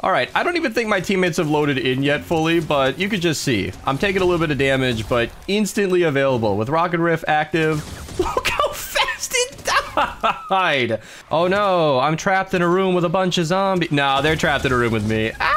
All right, I don't even think my teammates have loaded in yet fully, but you could just see. I'm taking a little bit of damage, but instantly available. With Rocket Riff active, look how fast it died. Oh no, I'm trapped in a room with a bunch of zombies. No, they're trapped in a room with me. Ah!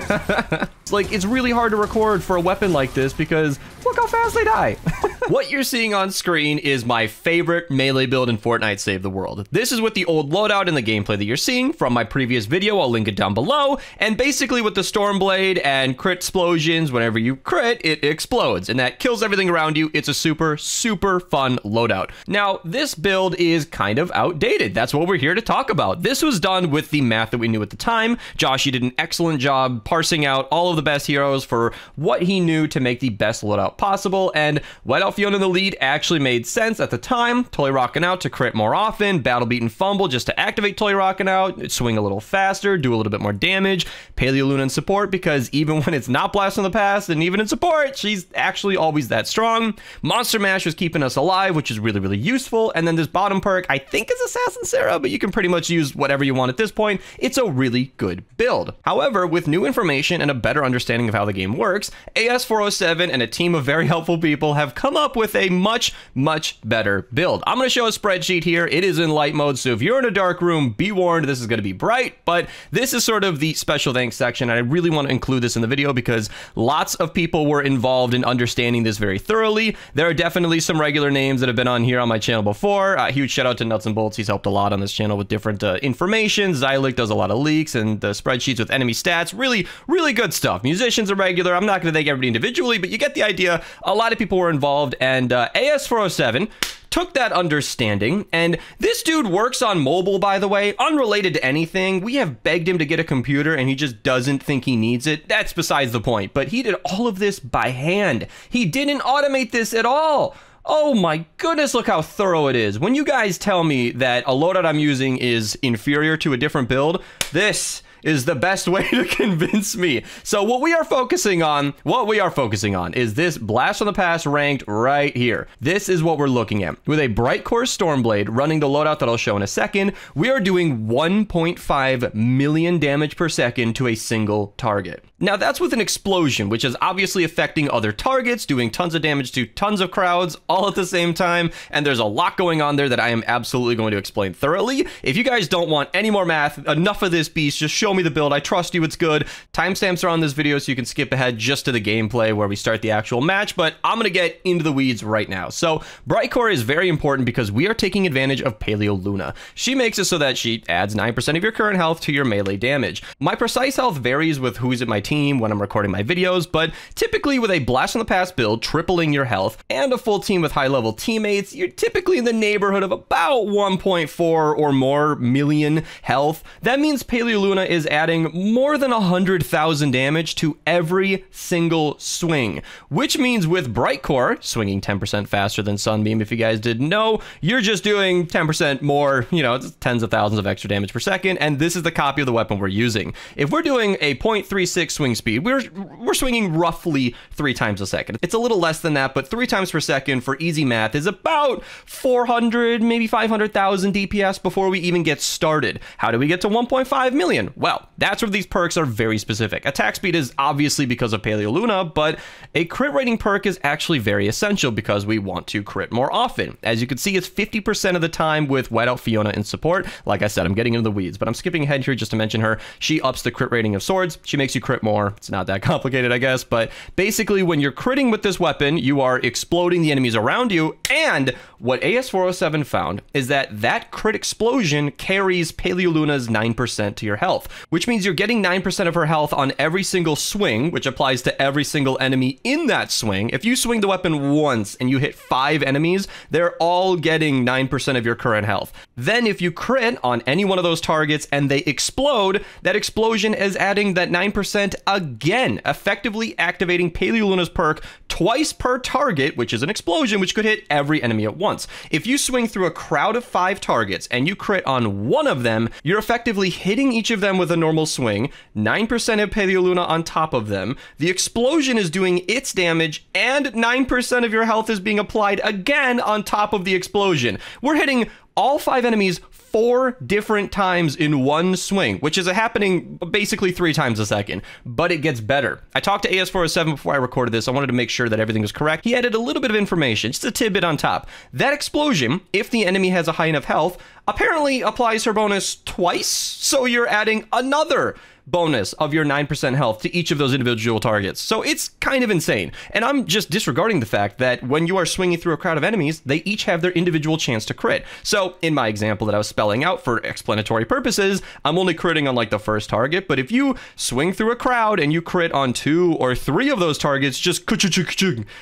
It's like, it's really hard to record for a weapon like this because look how fast they die. what you're seeing on screen is my favorite melee build in Fortnite Save the World. This is with the old loadout and the gameplay that you're seeing from my previous video. I'll link it down below. And basically with the Stormblade and crit explosions, whenever you crit, it explodes. And that kills everything around you. It's a super, super fun loadout. Now, this build is kind of outdated. That's what we're here to talk about. This was done with the math that we knew at the time. Josh, you did an excellent job parsing out all of the best heroes for what he knew to make the best loadout possible, and Whiteout Fiona in the lead actually made sense at the time. Totally rocking out to crit more often, battle beaten fumble just to activate Totally rocking out, swing a little faster, do a little bit more damage. Paleo Luna in support because even when it's not Blast from the Past and even in support, she's actually always that strong. Monster Mash was keeping us alive, which is really, really useful. And then this bottom perk, I think is Assassin Sarah, but you can pretty much use whatever you want at this point. It's a really good build. However, with new information and a better understanding of how the game works, AS407 and a team of very helpful people have come up with a much, much better build. I'm going to show a spreadsheet here. It is in light mode, so if you're in a dark room, be warned, this is going to be bright, but this is sort of the special thanks section. and I really want to include this in the video because lots of people were involved in understanding this very thoroughly. There are definitely some regular names that have been on here on my channel before. Uh, huge shout out to Nuts and Bolts. He's helped a lot on this channel with different uh, information. Zylik does a lot of leaks and the spreadsheets with enemy stats. Really, really good stuff. Musicians are regular. I'm not going to thank everybody individually, but you get the idea. A lot of people were involved, and uh, AS407 took that understanding, and this dude works on mobile, by the way, unrelated to anything. We have begged him to get a computer, and he just doesn't think he needs it. That's besides the point. But he did all of this by hand. He didn't automate this at all. Oh my goodness, look how thorough it is. When you guys tell me that a loadout I'm using is inferior to a different build, this is the best way to convince me. So what we are focusing on, what we are focusing on is this Blast on the Past ranked right here. This is what we're looking at. With a Bright Core Stormblade running the loadout that I'll show in a second, we are doing 1.5 million damage per second to a single target. Now that's with an explosion, which is obviously affecting other targets, doing tons of damage to tons of crowds all at the same time, and there's a lot going on there that I am absolutely going to explain thoroughly. If you guys don't want any more math, enough of this beast, just show me the build. I trust you, it's good. Timestamps are on this video so you can skip ahead just to the gameplay where we start the actual match, but I'm gonna get into the weeds right now. So Bright Core is very important because we are taking advantage of Paleo Luna. She makes it so that she adds 9% of your current health to your melee damage. My precise health varies with who's in my team when I'm recording my videos, but typically with a Blast from the Past build, tripling your health, and a full team with high level teammates, you're typically in the neighborhood of about 1.4 or more million health. That means Paleo Luna is adding more than 100,000 damage to every single swing, which means with Bright Core, swinging 10% faster than Sunbeam, if you guys didn't know, you're just doing 10% more, you know, tens of thousands of extra damage per second, and this is the copy of the weapon we're using. If we're doing a 0.36 swing speed, we're, we're swinging roughly three times a second. It's a little less than that, but three times per second for easy math is about 400, maybe 500,000 DPS before we even get started. How do we get to 1.5 million? Well, that's where these perks are very specific. Attack speed is obviously because of Paleo Luna, but a crit rating perk is actually very essential because we want to crit more often. As you can see, it's 50% of the time with Whiteout Fiona in support. Like I said, I'm getting into the weeds, but I'm skipping ahead here just to mention her. She ups the crit rating of swords. She makes you crit more. It's not that complicated, I guess, but basically when you're critting with this weapon, you are exploding the enemies around you, and what AS407 found is that that crit explosion carries Paleo Luna's 9% to your health, which means you're getting 9% of her health on every single swing, which applies to every single enemy in that swing. If you swing the weapon once and you hit five enemies, they're all getting 9% of your current health. Then if you crit on any one of those targets and they explode, that explosion is adding that 9% again, effectively activating Paleoluna's perk twice per target, which is an explosion, which could hit every enemy at once. If you swing through a crowd of five targets and you crit on one of them, you're effectively hitting each of them with a normal swing, 9% of Paleoluna on top of them. The explosion is doing its damage, and 9% of your health is being applied again on top of the explosion. We're hitting all five enemies four different times in one swing, which is happening basically three times a second, but it gets better. I talked to AS407 before I recorded this. I wanted to make sure that everything was correct. He added a little bit of information, just a tidbit on top. That explosion, if the enemy has a high enough health, apparently applies her bonus twice, so you're adding another bonus of your 9% health to each of those individual targets. So it's kind of insane. And I'm just disregarding the fact that when you are swinging through a crowd of enemies, they each have their individual chance to crit. So in my example that I was spelling out for explanatory purposes, I'm only critting on like the first target. But if you swing through a crowd and you crit on two or three of those targets, just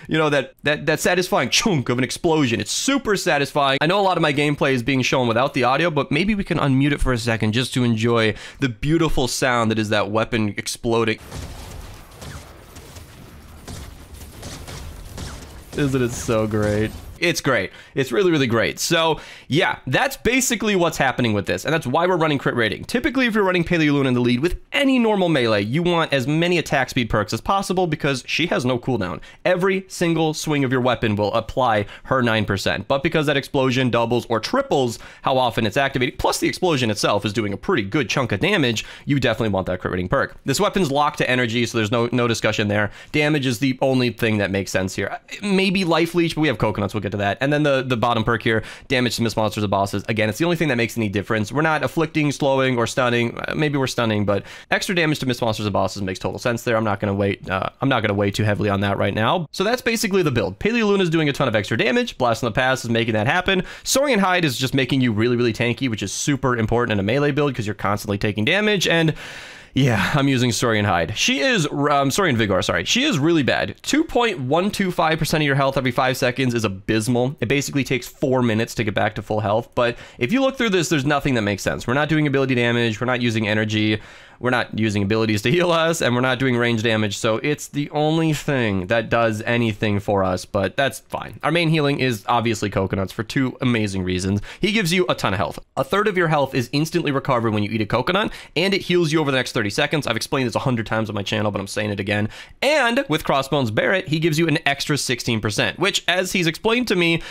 you know, that, that, that satisfying chunk of an explosion. It's super satisfying. I know a lot of my gameplay is being shown without the audio, but maybe we can unmute it for a second just to enjoy the beautiful sound that is that weapon exploding. Isn't it so great? It's great. It's really, really great. So yeah, that's basically what's happening with this. And that's why we're running crit rating. Typically, if you're running Paleoluna in the lead with any normal melee, you want as many attack speed perks as possible because she has no cooldown. Every single swing of your weapon will apply her 9%. But because that explosion doubles or triples how often it's activated, plus the explosion itself is doing a pretty good chunk of damage, you definitely want that crit rating perk. This weapon's locked to energy, so there's no, no discussion there. Damage is the only thing that makes sense here. Maybe life leech, but we have coconuts. We'll get to that. And then the, the bottom perk here, damage to mist monsters or bosses. Again, it's the only thing that makes any difference. We're not afflicting, slowing, or stunning. Uh, maybe we're stunning, but extra damage to mist monsters and bosses makes total sense there. I'm not going to wait. Uh, I'm not going to weigh too heavily on that right now. So that's basically the build. Paleoluna is doing a ton of extra damage. Blast in the Past is making that happen. Saurian Hide is just making you really, really tanky, which is super important in a melee build because you're constantly taking damage. And yeah, I'm using Saurian Hide. She is, um, Saurian Vigor, sorry. She is really bad. 2.125% of your health every five seconds is abysmal. It basically takes four minutes to get back to full health. But if you look through this, there's nothing that makes sense. We're not doing ability damage. We're not using energy. We're not using abilities to heal us, and we're not doing range damage, so it's the only thing that does anything for us, but that's fine. Our main healing is obviously coconuts for two amazing reasons. He gives you a ton of health. A third of your health is instantly recovered when you eat a coconut, and it heals you over the next 30 seconds. I've explained this a hundred times on my channel, but I'm saying it again. And with Crossbones Barrett, he gives you an extra 16%, which, as he's explained to me,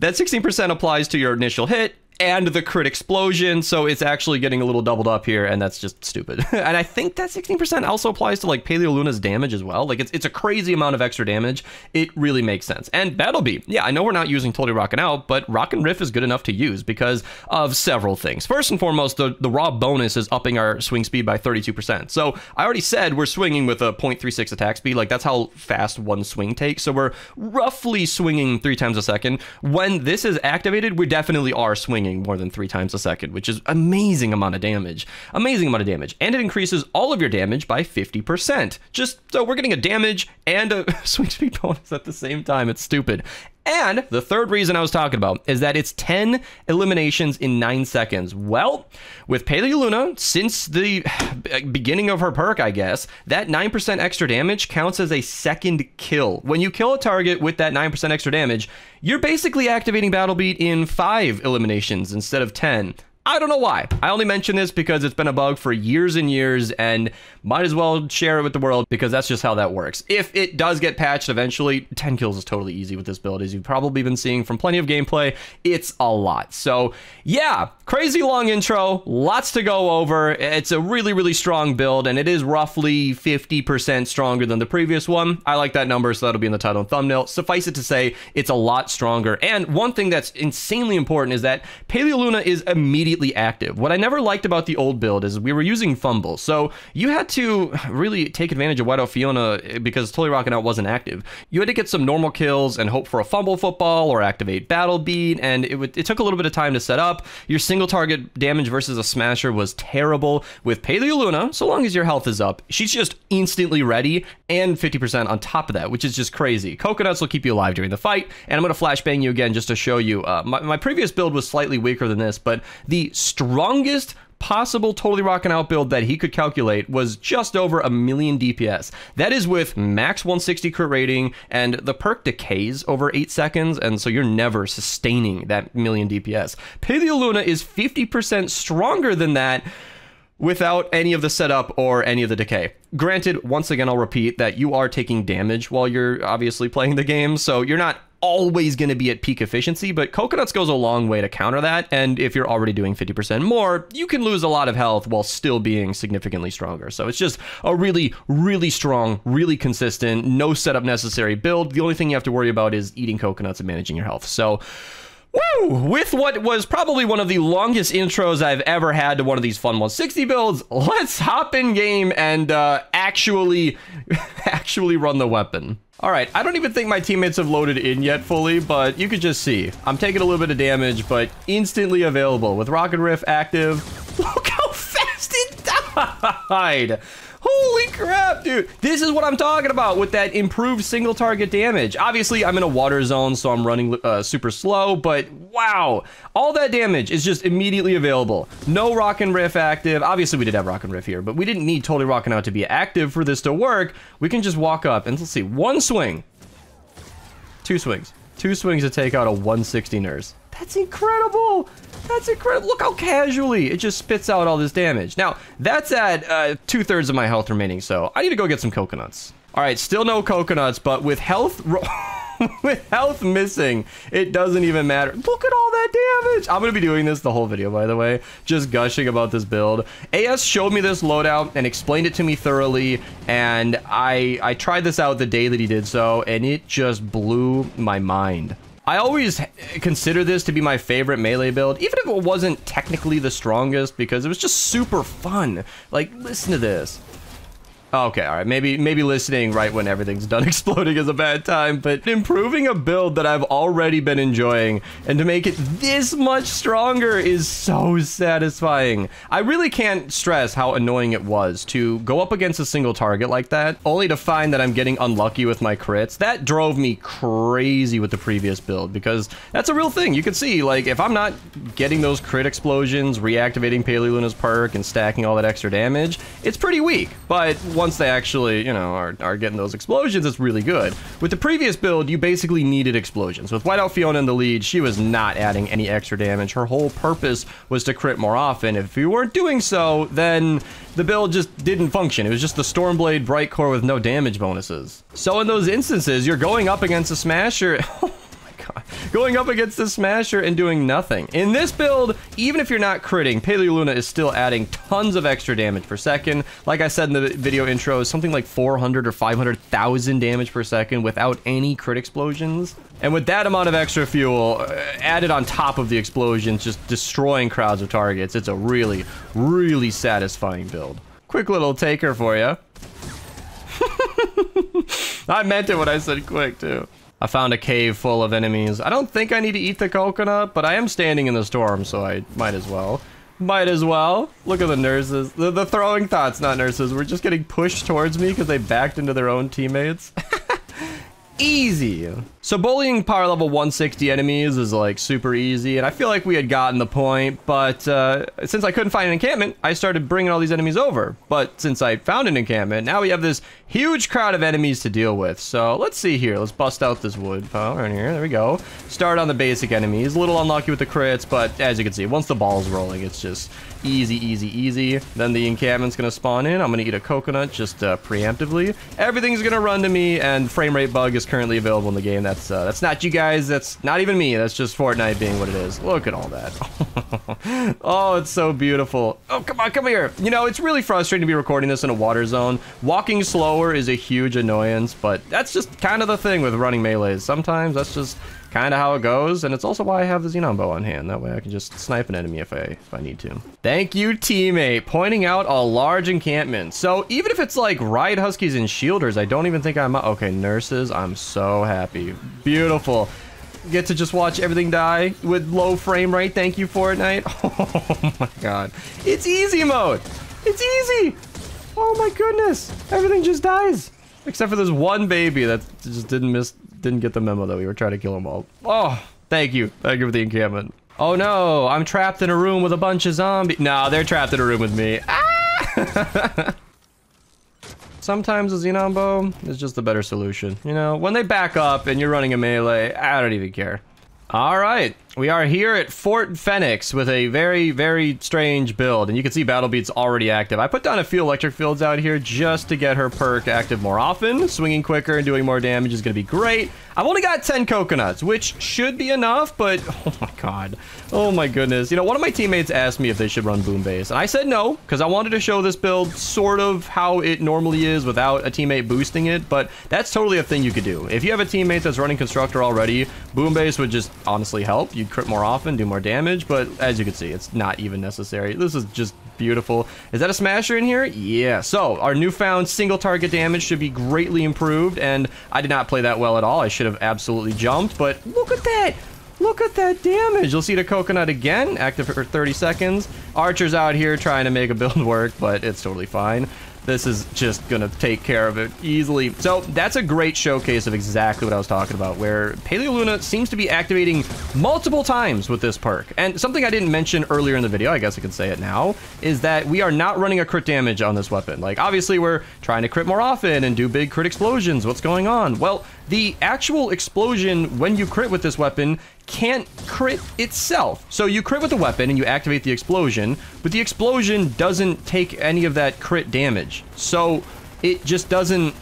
that 16% applies to your initial hit, and the crit explosion, so it's actually getting a little doubled up here, and that's just stupid. and I think that 16% also applies to like Paleo Luna's damage as well. Like it's it's a crazy amount of extra damage. It really makes sense. And Battle Beat, yeah, I know we're not using Totally Rockin' Out, but Rockin' Riff is good enough to use because of several things. First and foremost, the, the raw bonus is upping our swing speed by 32%. So I already said we're swinging with a 0.36 attack speed. Like that's how fast one swing takes. So we're roughly swinging three times a second. When this is activated, we definitely are swinging more than three times a second, which is amazing amount of damage. Amazing amount of damage. And it increases all of your damage by 50%. Just so we're getting a damage and a swing speed bonus at the same time. It's stupid. And the third reason I was talking about is that it's 10 eliminations in 9 seconds. Well, with Paleoluna, since the beginning of her perk, I guess, that 9% extra damage counts as a second kill. When you kill a target with that 9% extra damage, you're basically activating Battle Beat in 5 eliminations instead of 10. I don't know why. I only mention this because it's been a bug for years and years and might as well share it with the world because that's just how that works. If it does get patched eventually, 10 kills is totally easy with this build as you've probably been seeing from plenty of gameplay. It's a lot. So yeah, crazy long intro, lots to go over. It's a really, really strong build and it is roughly 50% stronger than the previous one. I like that number, so that'll be in the title and thumbnail. Suffice it to say, it's a lot stronger. And one thing that's insanely important is that Paleoluna is immediately immediately active. What I never liked about the old build is we were using fumble, so you had to really take advantage of White Out Fiona because Totally Rockin' Out wasn't active. You had to get some normal kills and hope for a fumble football or activate Battle Beat, and it, would, it took a little bit of time to set up. Your single target damage versus a smasher was terrible. With Paleoluna, so long as your health is up, she's just instantly ready and 50% on top of that, which is just crazy. Coconuts will keep you alive during the fight, and I'm going to flashbang you again just to show you. Uh, my, my previous build was slightly weaker than this, but the strongest possible totally rocking out build that he could calculate was just over a million DPS. That is with max 160 crit rating and the perk decays over 8 seconds and so you're never sustaining that million DPS. Paleoluna is 50% stronger than that without any of the setup or any of the decay. Granted, once again I'll repeat that you are taking damage while you're obviously playing the game, so you're not always going to be at peak efficiency, but coconuts goes a long way to counter that. And if you're already doing 50% more, you can lose a lot of health while still being significantly stronger. So it's just a really, really strong, really consistent, no setup necessary build. The only thing you have to worry about is eating coconuts and managing your health. So Woo! With what was probably one of the longest intros I've ever had to one of these Fun 160 builds, let's hop in game and uh, actually, actually run the weapon. All right, I don't even think my teammates have loaded in yet fully, but you could just see. I'm taking a little bit of damage, but instantly available with Rocket Riff active. Look how fast it died! Holy crap, dude. This is what I'm talking about with that improved single target damage. Obviously, I'm in a water zone, so I'm running uh, super slow, but wow. All that damage is just immediately available. No Rock and Riff active. Obviously, we did have Rock and Riff here, but we didn't need Totally Rockin' Out to be active for this to work. We can just walk up and let's see, one swing. Two swings. Two swings to take out a 160 nurse. That's incredible. That's incredible. Look how casually it just spits out all this damage. Now, that's at uh, two-thirds of my health remaining, so I need to go get some coconuts. All right, still no coconuts, but with health... with health missing, it doesn't even matter. Look at all that damage. I'm going to be doing this the whole video, by the way, just gushing about this build. AS showed me this loadout and explained it to me thoroughly, and I, I tried this out the day that he did so, and it just blew my mind. I always consider this to be my favorite melee build, even if it wasn't technically the strongest, because it was just super fun. Like, listen to this. Oh, okay, all right. Maybe maybe listening right when everything's done exploding is a bad time, but improving a build that I've already been enjoying and to make it this much stronger is so satisfying. I really can't stress how annoying it was to go up against a single target like that, only to find that I'm getting unlucky with my crits. That drove me crazy with the previous build because that's a real thing. You can see, like, if I'm not getting those crit explosions, reactivating Paleoluna's perk, and stacking all that extra damage, it's pretty weak. But once they actually, you know, are, are getting those explosions, it's really good. With the previous build, you basically needed explosions. With Whiteout Fiona in the lead, she was not adding any extra damage. Her whole purpose was to crit more often. If you weren't doing so, then the build just didn't function. It was just the Stormblade Bright Core with no damage bonuses. So in those instances, you're going up against a Smasher... god. Going up against the Smasher and doing nothing. In this build, even if you're not critting, Paleoluna is still adding tons of extra damage per second. Like I said in the video intro, something like 400 or 500,000 damage per second without any crit explosions. And with that amount of extra fuel uh, added on top of the explosions, just destroying crowds of targets, it's a really, really satisfying build. Quick little taker for you. I meant it when I said quick, too. I found a cave full of enemies. I don't think I need to eat the coconut, but I am standing in the storm, so I might as well. Might as well. Look at the nurses. The, the throwing thoughts, not nurses. We're just getting pushed towards me because they backed into their own teammates. easy. So bullying power level 160 enemies is like super easy, and I feel like we had gotten the point, but uh, since I couldn't find an encampment, I started bringing all these enemies over. But since I found an encampment, now we have this huge crowd of enemies to deal with. So let's see here. Let's bust out this wood pile right here. There we go. Start on the basic enemies. A little unlucky with the crits, but as you can see, once the ball's rolling, it's just easy, easy, easy. Then the encampment's gonna spawn in. I'm gonna eat a coconut just uh, preemptively. Everything's gonna run to me, and frame rate bug is currently available in the game. Uh, that's not you guys. That's not even me. That's just Fortnite being what it is. Look at all that. oh, it's so beautiful. Oh, come on, come here. You know, it's really frustrating to be recording this in a water zone. Walking slower is a huge annoyance, but that's just kind of the thing with running melees. Sometimes that's just kind of how it goes, and it's also why I have the Xenon bow on hand. That way I can just snipe an enemy if I if I need to. Thank you, teammate, pointing out a large encampment. So even if it's like Riot Huskies and Shielders, I don't even think I'm... Okay, nurses, I'm so happy. Beautiful. Get to just watch everything die with low frame rate. Thank you, Fortnite. Oh my god. It's easy mode. It's easy. Oh my goodness. Everything just dies. Except for this one baby that just didn't miss didn't get the memo that we were trying to kill them all. Oh, thank you. Thank you for the encampment. Oh no, I'm trapped in a room with a bunch of zombies. No, they're trapped in a room with me. Ah! Sometimes a Xenon bow is just a better solution. You know, when they back up and you're running a melee, I don't even care. All right, We are here at Fort Phoenix with a very, very strange build, and you can see Battle Beat's already active. I put down a few electric fields out here just to get her perk active more often. Swinging quicker and doing more damage is going to be great. I've only got 10 coconuts, which should be enough, but oh my god. Oh my goodness. You know, one of my teammates asked me if they should run Boom Base, and I said no, because I wanted to show this build sort of how it normally is without a teammate boosting it, but that's totally a thing you could do. If you have a teammate that's running Constructor already, Boom Base would just honestly help. Crit more often, do more damage, but as you can see, it's not even necessary. This is just beautiful. Is that a smasher in here? Yeah. So our newfound single target damage should be greatly improved, and I did not play that well at all. I should have absolutely jumped, but look at that. Look at that damage. You'll see the coconut again, active for 30 seconds. Archer's out here trying to make a build work, but it's totally fine this is just gonna take care of it easily. So that's a great showcase of exactly what I was talking about, where Paleoluna seems to be activating multiple times with this perk. And something I didn't mention earlier in the video, I guess I can say it now, is that we are not running a crit damage on this weapon. Like, obviously we're trying to crit more often and do big crit explosions. What's going on? Well, the actual explosion when you crit with this weapon can't crit itself. So you crit with the weapon and you activate the explosion, but the explosion doesn't take any of that crit damage. So it just doesn't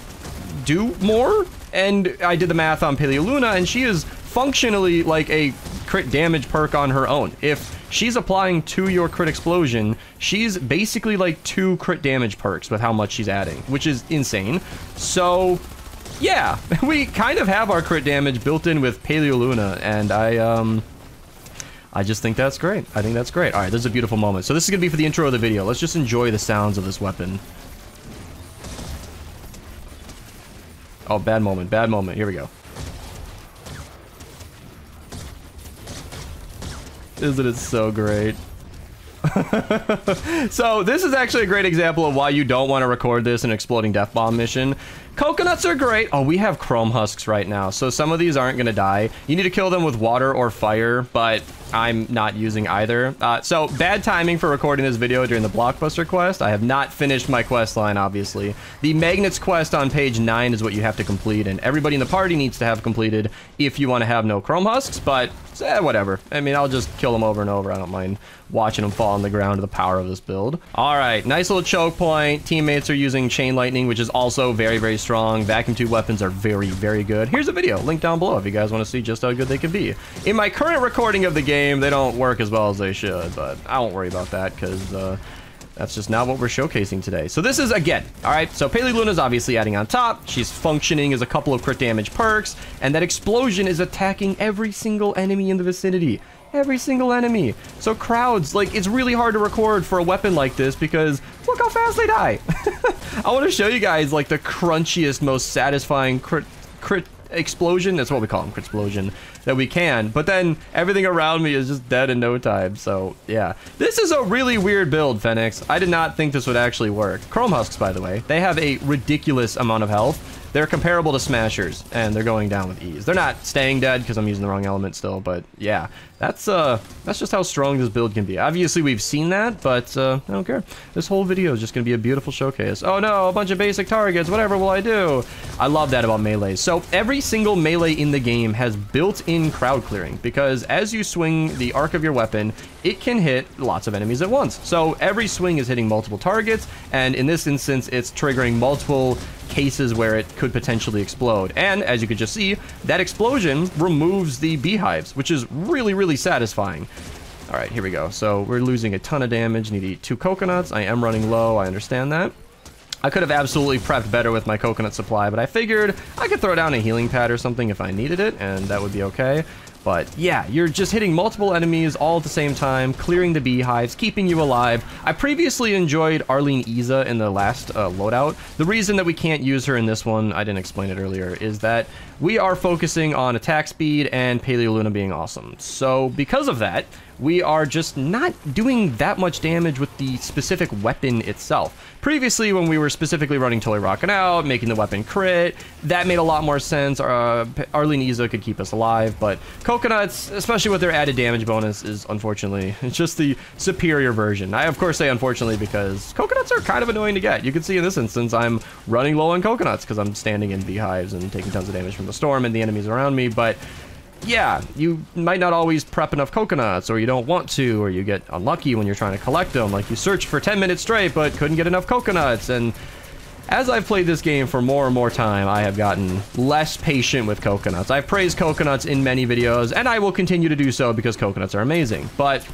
do more. And I did the math on Paleoluna and she is functionally like a crit damage perk on her own. If she's applying to your crit explosion, she's basically like two crit damage perks with how much she's adding, which is insane. So yeah, we kind of have our crit damage built in with Paleoluna, and I, um... I just think that's great. I think that's great. All right, this is a beautiful moment. So this is going to be for the intro of the video. Let's just enjoy the sounds of this weapon. Oh, bad moment. Bad moment. Here we go. Isn't it so great? so this is actually a great example of why you don't want to record this in exploding death bomb mission Coconuts are great. Oh, we have chrome husks right now, so some of these aren't going to die. You need to kill them with water or fire, but I'm not using either. Uh, so, bad timing for recording this video during the Blockbuster quest. I have not finished my quest line, obviously. The Magnets quest on page 9 is what you have to complete, and everybody in the party needs to have completed if you want to have no chrome husks, but eh, whatever. I mean, I'll just kill them over and over. I don't mind watching them fall on the ground to the power of this build. All right, nice little choke point. Teammates are using Chain Lightning, which is also very, very strong. Vacuum tube weapons are very, very good. Here's a video, link down below if you guys want to see just how good they can be. In my current recording of the game, they don't work as well as they should, but I won't worry about that because uh, that's just not what we're showcasing today. So this is, again, all right, so Paleo Luna's obviously adding on top. She's functioning as a couple of crit damage perks, and that explosion is attacking every single enemy in the vicinity every single enemy. So crowds, like, it's really hard to record for a weapon like this because look how fast they die. I want to show you guys, like, the crunchiest, most satisfying crit, crit explosion. That's what we call them, crit explosion, that we can. But then everything around me is just dead in no time. So, yeah. This is a really weird build, Phoenix. I did not think this would actually work. Chrome Husks, by the way, they have a ridiculous amount of health. They're comparable to Smashers, and they're going down with ease. They're not staying dead because I'm using the wrong element still, but yeah, that's uh, that's just how strong this build can be. Obviously, we've seen that, but uh, I don't care. This whole video is just to be a beautiful showcase. Oh no, a bunch of basic targets. Whatever will I do? I love that about melee. So every single melee in the game has built-in crowd clearing because as you swing the arc of your weapon, it can hit lots of enemies at once. So every swing is hitting multiple targets, and in this instance, it's triggering multiple cases where it could potentially explode. And as you can just see, that explosion removes the beehives, which is really, really satisfying. All right, here we go. So we're losing a ton of damage. Need to eat two coconuts. I am running low. I understand that. I could have absolutely prepped better with my coconut supply, but I figured I could throw down a healing pad or something if I needed it, and that would be okay. But yeah, you're just hitting multiple enemies all at the same time, clearing the beehives, keeping you alive. I previously enjoyed Arlene Iza in the last uh, loadout. The reason that we can't use her in this one, I didn't explain it earlier, is that we are focusing on attack speed and Paleoluna being awesome. So because of that, we are just not doing that much damage with the specific weapon itself. Previously, when we were specifically running Totally Rockin' Out, making the weapon crit, that made a lot more sense. Uh, Arlene could keep us alive, but Coconuts, especially with their added damage bonus, is unfortunately it's just the superior version. I, of course, say unfortunately because Coconuts are kind of annoying to get. You can see in this instance, I'm running low on Coconuts because I'm standing in beehives and taking tons of damage from the storm and the enemies around me, but yeah, you might not always prep enough coconuts, or you don't want to, or you get unlucky when you're trying to collect them. Like you search for 10 minutes straight, but couldn't get enough coconuts. And as I've played this game for more and more time, I have gotten less patient with coconuts. I've praised coconuts in many videos, and I will continue to do so because coconuts are amazing. But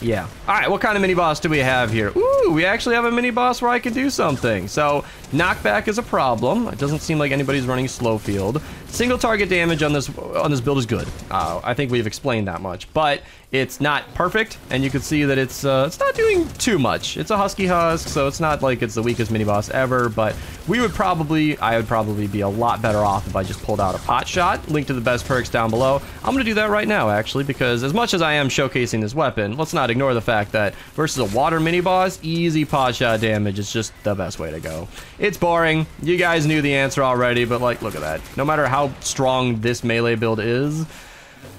yeah. All right, what kind of mini boss do we have here? Ooh, we actually have a mini boss where I can do something. So, knockback is a problem. It doesn't seem like anybody's running slow field. Single target damage on this on this build is good. Uh, I think we've explained that much, but it's not perfect, and you can see that it's uh, it's not doing too much. It's a Husky Husk, so it's not like it's the weakest mini boss ever, but we would probably, I would probably be a lot better off if I just pulled out a pot shot. Link to the best perks down below. I'm gonna do that right now, actually, because as much as I am showcasing this weapon, let's not ignore the fact that versus a water mini boss, easy pot shot damage is just the best way to go. It's boring. You guys knew the answer already, but like, look at that. No matter how how strong this melee build is.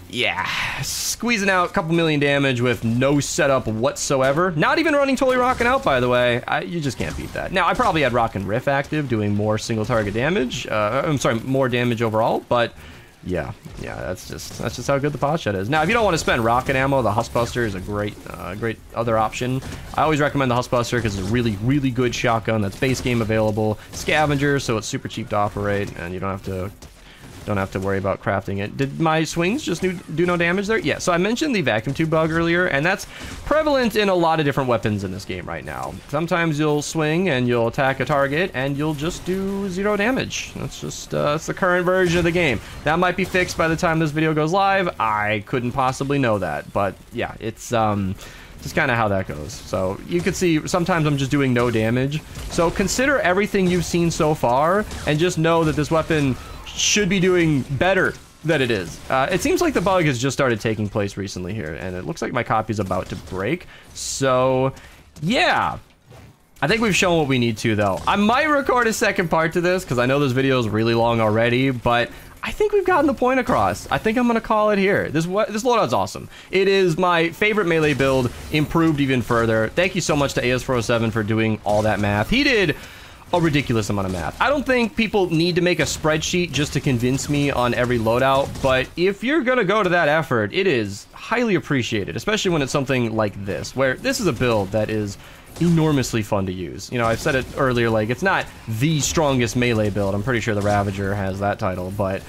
Yeah, squeezing out a couple million damage with no setup whatsoever. Not even running totally rocking out, by the way. I, you just can't beat that. Now, I probably had Rock and Riff active, doing more single target damage. Uh, I'm sorry, more damage overall, but yeah, yeah, that's just that's just how good the pot shot is. Now, if you don't want to spend rocket ammo, the Huskbuster is a great, uh, great other option. I always recommend the Huskbuster because it's a really, really good shotgun that's base game available. Scavenger, so it's super cheap to operate, and you don't have to don't have to worry about crafting it. Did my swings just do, do no damage there? Yeah, so I mentioned the vacuum tube bug earlier, and that's prevalent in a lot of different weapons in this game right now. Sometimes you'll swing and you'll attack a target, and you'll just do zero damage. That's just, uh, that's the current version of the game. That might be fixed by the time this video goes live. I couldn't possibly know that, but yeah, it's, um just kind of how that goes. So you can see sometimes I'm just doing no damage. So consider everything you've seen so far and just know that this weapon should be doing better than it is. Uh, it seems like the bug has just started taking place recently here, and it looks like my copy is about to break. So, yeah. I think we've shown what we need to, though. I might record a second part to this, because I know this video is really long already, but I think we've gotten the point across. I think I'm going to call it here. This this loadout's awesome. It is my favorite melee build, improved even further. Thank you so much to AS407 for doing all that math. He did a ridiculous amount of math. I don't think people need to make a spreadsheet just to convince me on every loadout, but if you're gonna go to that effort, it is highly appreciated, especially when it's something like this, where this is a build that is enormously fun to use. You know, I've said it earlier, like, it's not the strongest melee build. I'm pretty sure the Ravager has that title, but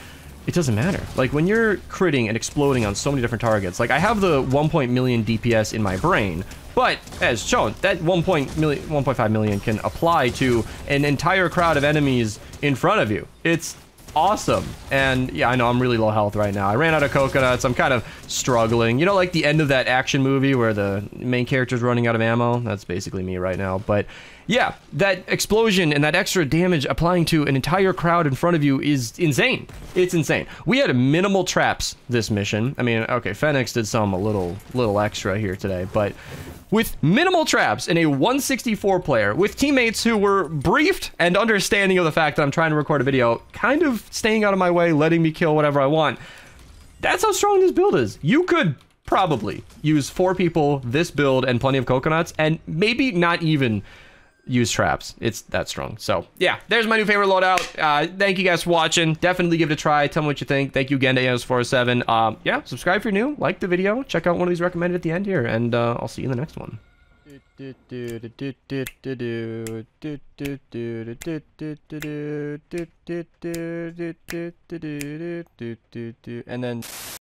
it doesn't matter. Like, when you're critting and exploding on so many different targets, like, I have the million DPS in my brain, but, as shown, that 1.5 million can apply to an entire crowd of enemies in front of you. It's awesome. And yeah, I know I'm really low health right now. I ran out of coconuts. I'm kind of struggling. You know, like the end of that action movie where the main character's running out of ammo? That's basically me right now. But yeah, that explosion and that extra damage applying to an entire crowd in front of you is insane. It's insane. We had minimal traps this mission. I mean, okay, Fenix did some a little little extra here today, but with minimal traps in a 164 player with teammates who were briefed and understanding of the fact that I'm trying to record a video, kind of staying out of my way, letting me kill whatever I want. That's how strong this build is. You could probably use four people, this build, and plenty of coconuts, and maybe not even use traps. It's that strong. So yeah, there's my new favorite loadout. Uh, thank you guys for watching. Definitely give it a try. Tell me what you think. Thank you again to AS407. Um, yeah, subscribe if you're new. Like the video. Check out one of these recommended at the end here, and uh, I'll see you in the next one. And then